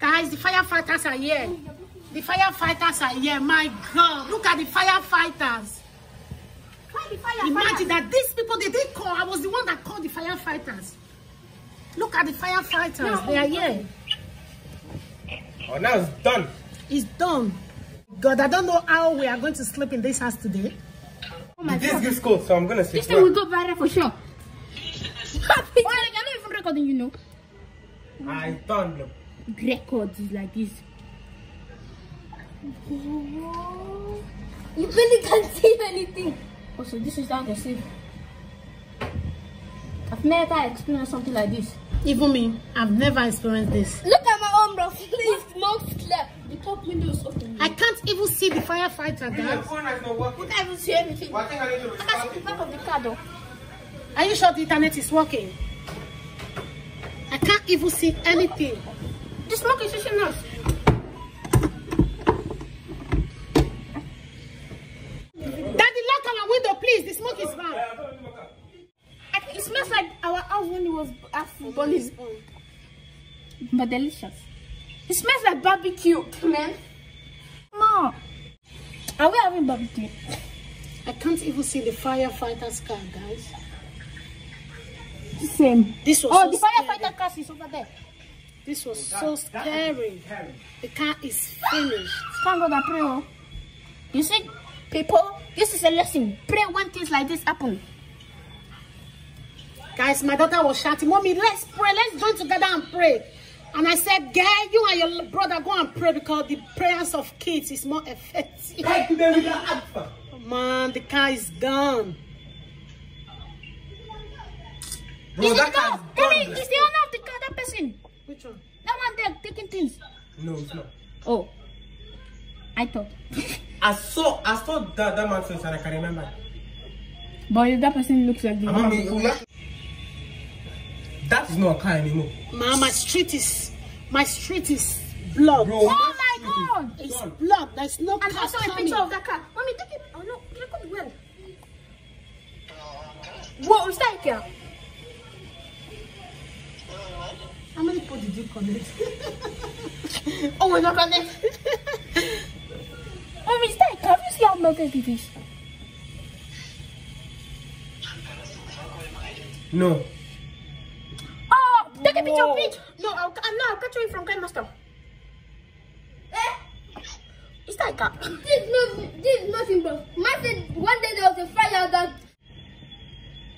Guys, the firefighters are here. The firefighters are here. My God, look at the firefighters. Why the fire? Imagine that these people, they did call. I was the one that called the firefighters. Look at the firefighters. They are here. Oh, now it's done. It's done. God, I don't know how we are going to sleep in this house today. Oh my This god. gives cold, so I'm gonna sleep. This thing will go viral for sure. Why, like, I'm not even recording, you know. I done. Look. Records is like this. You really can't see anything. Also, this is how they see. I've never experienced something like this. Even me, I've never experienced this. Look at my own, bro. Please, smoke left. The top window is open. I can't even see the firefighter, guys. I can't even see anything. But I think I need to I can see the back of the car though. Are you sure the internet is working? I can't even see anything. The smoke is reaching us. Daddy, lock our window, please. The smoke is bad. It smells like our house when it was after Bonnie's. But delicious. It smells like barbecue, man. Mom, are we having barbecue? I can't even see the firefighter's car, guys. Same. This was Oh, so the firefighter car is over there. This was so scary. The car is finished. Thank God I pray. Oh. You see, people, this is a lesson. Pray when things like this happen. Guys, my daughter was shouting, Mommy, let's pray. Let's join together and pray. And I said, Girl, you and your brother go and pray because the prayers of kids is more effective. Thank you, David. Alpha. Man, the car is gone. Bro, Is that it car no? is Daddy, gone. is the owner of the car that person? Which one? That one there taking things. No, it's not. Oh, I thought. I saw, I saw that, that man face and I can remember. But that person looks like the I mean, that is not a car anymore. Man, my street is, my street is blocked. Bro, Oh my street is God. It's gone. blocked. There's no And car also a picture of that car. Mommy, take it. Oh no, record well. Whoa, is that here? How many people did you connect? Oh, we're not connected. Mommy, is that a car? Have you see how melted it is? No. Oh, take a picture of it. No, I'll, uh, no, I'll capture it from Kind Master. Eh? Is that a car? This is no, this is nothing, bro. Man said one day there was a fire that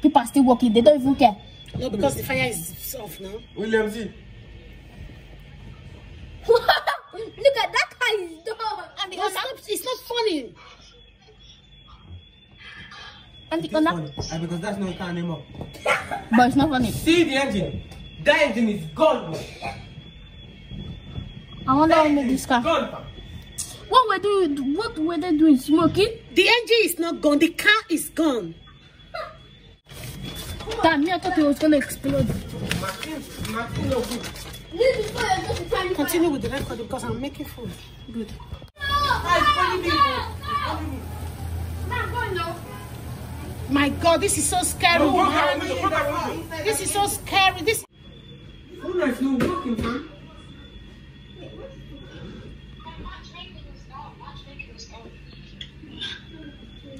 People are still working. They don't even care. No, because the fire is off now. William Z. look at that car is done. And the No, it's, not, it's not funny. and the It's funny. Ah, because that's not a car anymore. But it's not funny. See the engine. That engine is gone, bro. I wonder how made this car. Gone. What were they? What were they doing? Smoking? The engine is not gone. The car is gone. Damn me! I thought it was gonna explode. Martin, Martin, no good. This is fire just a tiny fire. Continue with the record because I'm making food. Good. Man, go on now. My God, this is so scary. Man. This is so scary. This. Phone is not working, fam.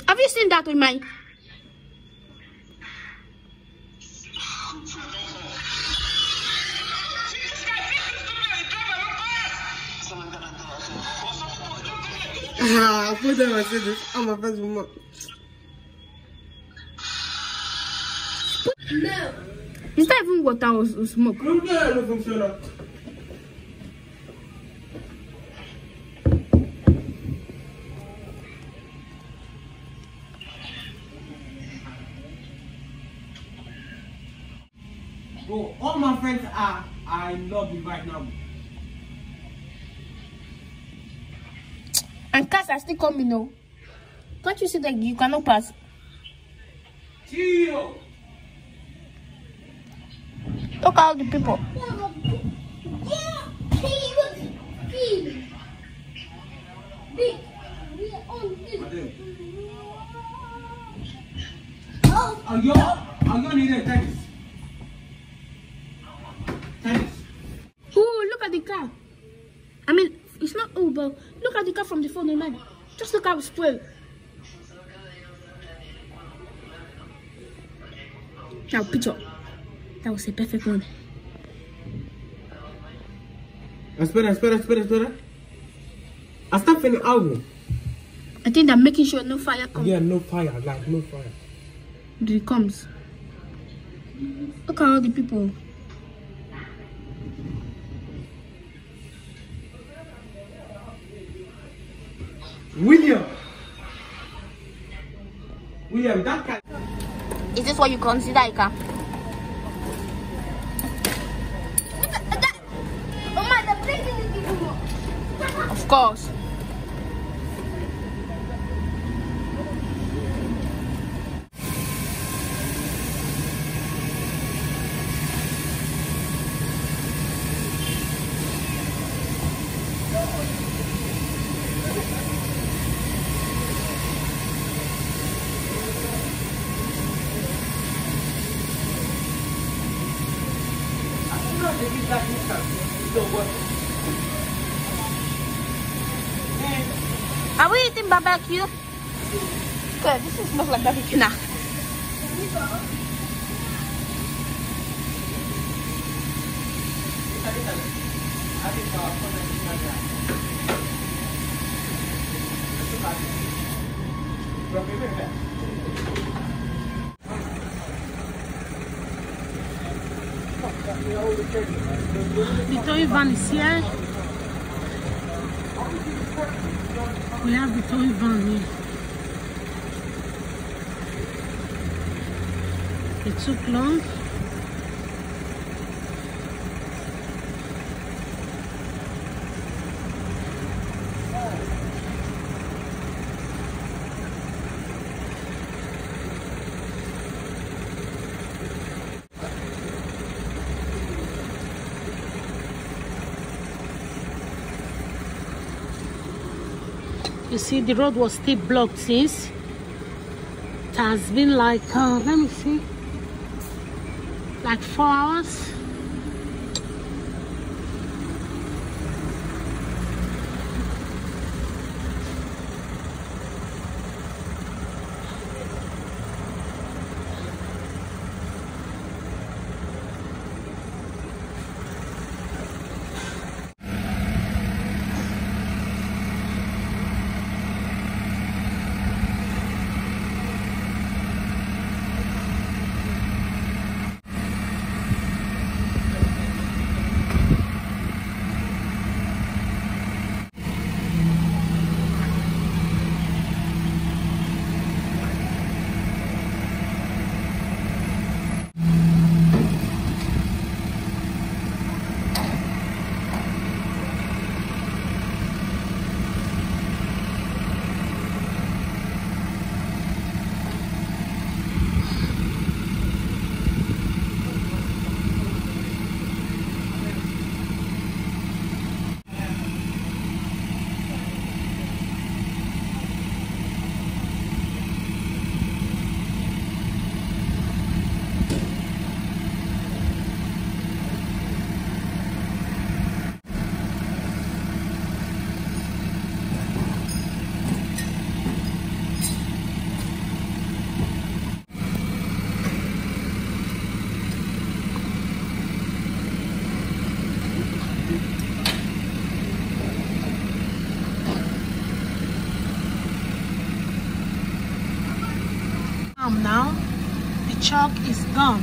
Have you seen that with mine? Put them and say this. I'm a first woman. No. Is that even water or, or smoke? No, no, no, funciona. Bro, all my friends are, I love you right now. Cars are still coming now. Oh. Can't you see that you cannot pass? Chill. Look at all the people. Yeah. He was big. Big. We are on this. Oh, Ayo, ayo ni deh tennis. Tennis. Oh, look at the car. I mean, it's not old, but look at the car from the phone, man. Just look how it's. Now, picture. That was a perfect one. Espera, espera, espera, espera. Hasta fin algo. I think they're making sure no fire comes. Yeah, no fire, like no fire. It comes. Look at all the people. William. William, that guy. Is this what you consider a car? Oh my, the place is even more. Of course. Are we eating barbecue? Good, this is smells like barbecue now. The towing van is here. We have the towing van here. It took You see, the road was still blocked since. It has been like, uh, let me see, like four hours. Um, now the chalk is gone.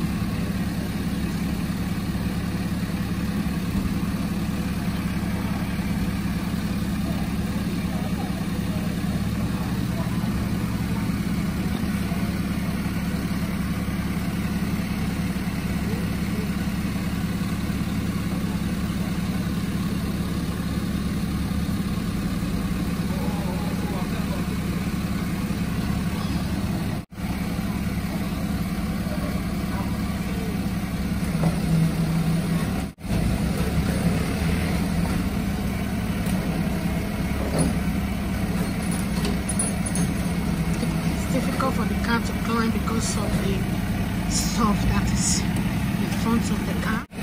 It's difficult for the car to climb because of the stuff that is in front of the car.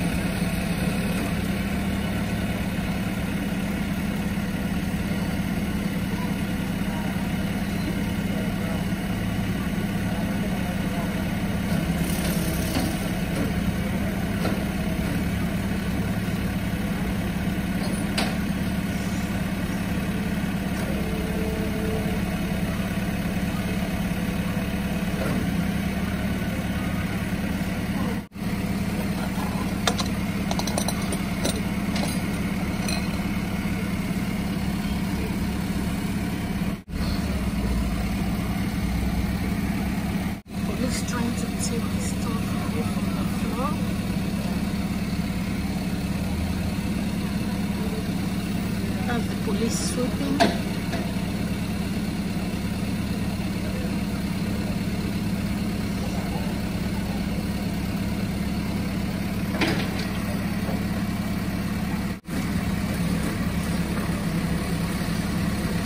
Is sweeping.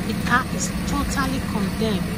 The car is totally condemned.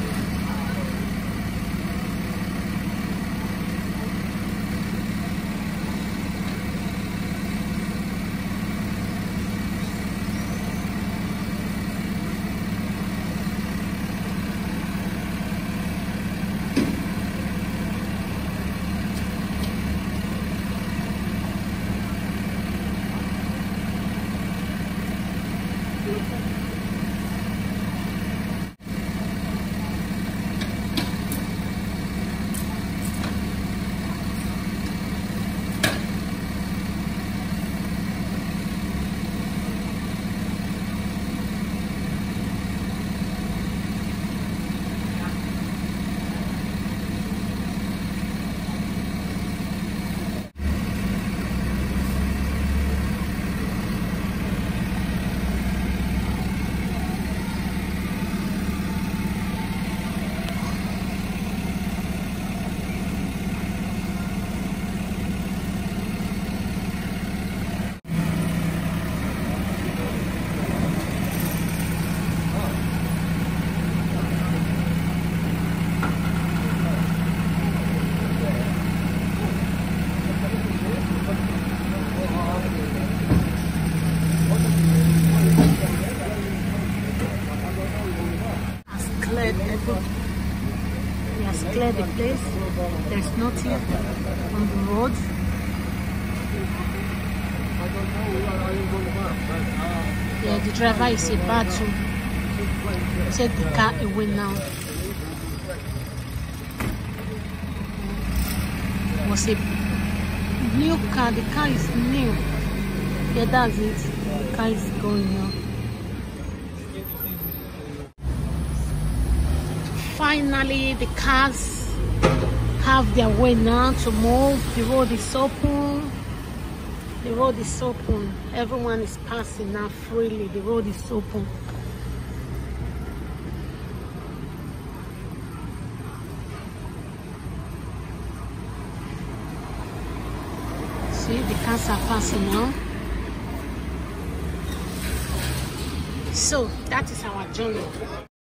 The place. There's nothing on the road. Yeah, the driver is about to take the car away now. Was a new car. The car is new. Yeah, that's it. The car is going now. finally the cars have their way now to move. The road is open. The road is open. Everyone is passing now freely. The road is open. See the cars are passing now. So that is our journey